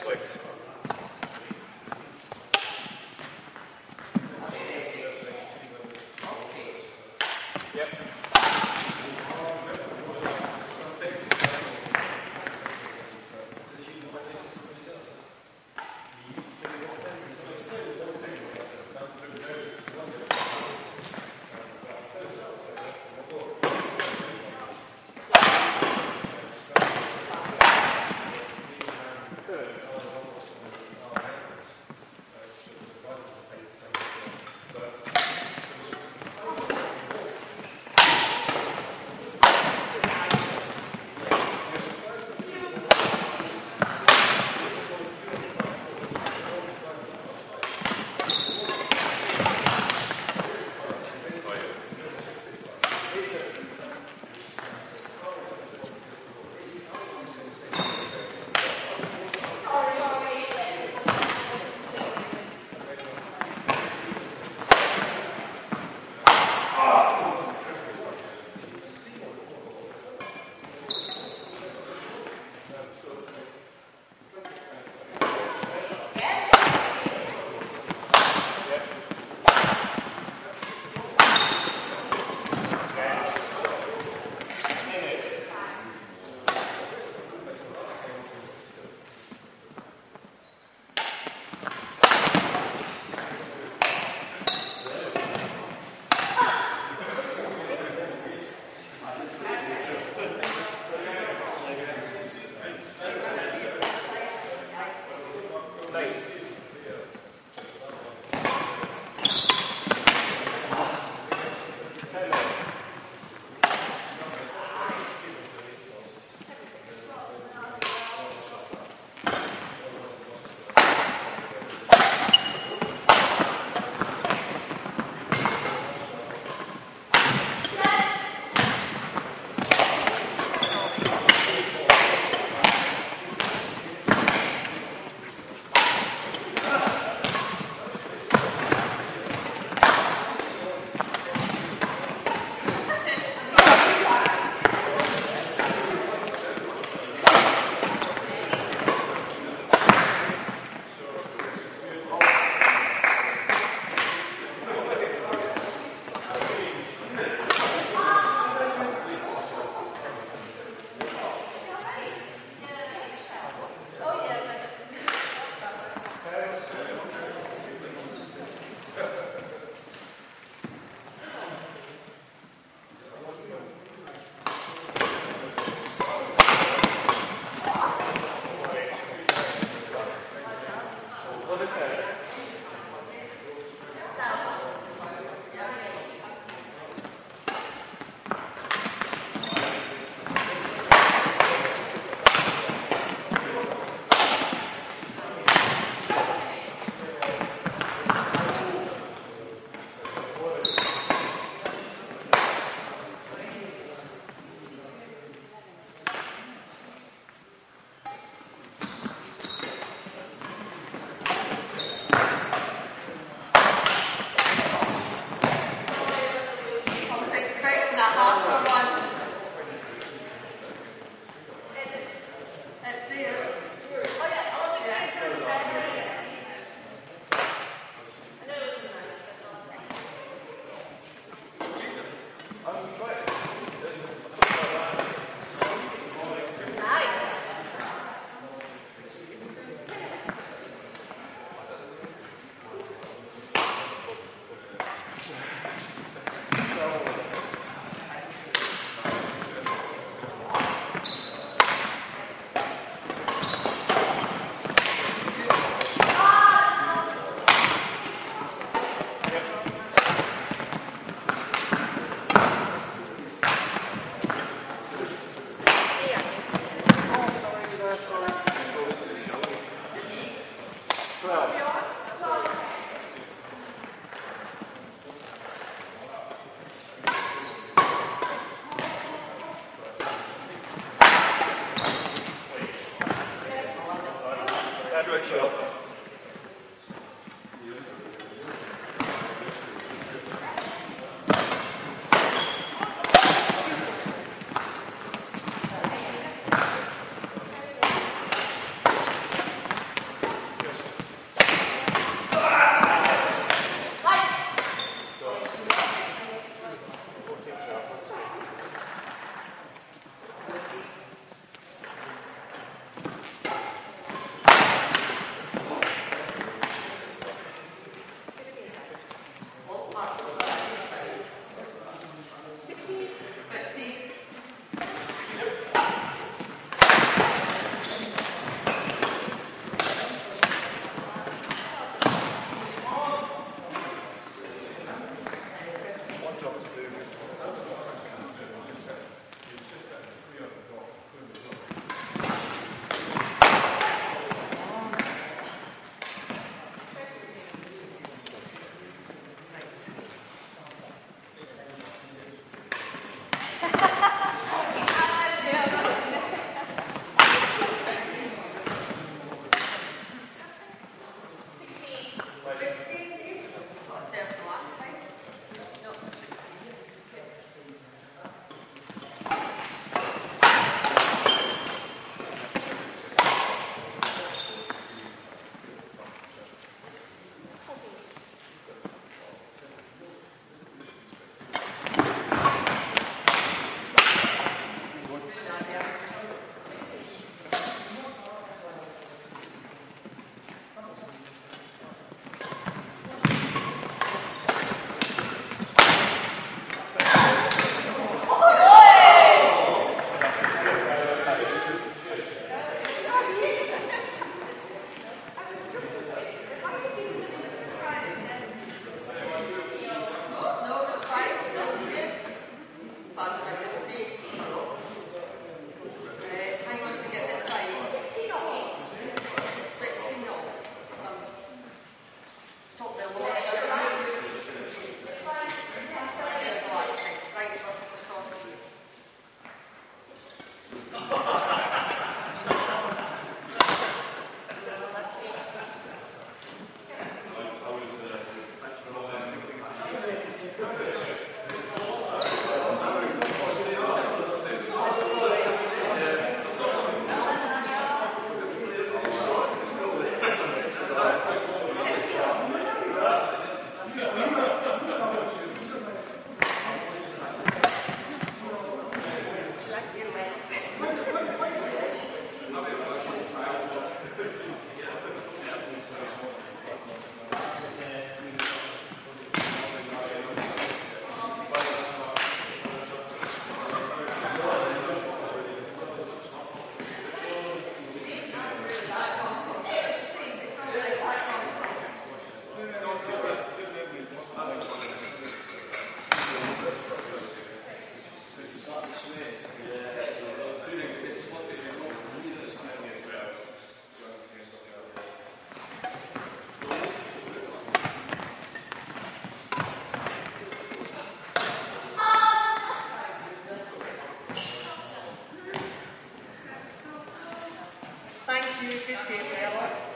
Six. workshop ela